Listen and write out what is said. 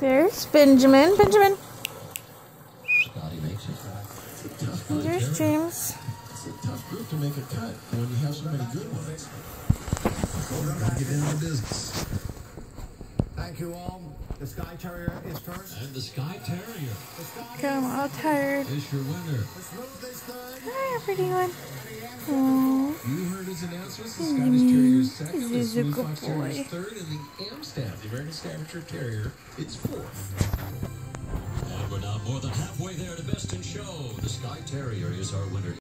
There's Benjamin. Benjamin. Scotty makes it. It's a tough And there's James. It's a tough group to make a cut when you have so many good ones. Gotta get down to business. Thank you all. The Skye Terrier is first. And the Skye Terrier The Skye Got him all tired. is your winner. the smoothest thing. Hi, pretty The Scottish Terrier's second, the He's a Smooth Fox Terrier's boy. third, and the Amstaff, the American Staffordshire Terrier, is fourth. And we're now more than halfway there to Best in Show. The Skye Terrier is our winner.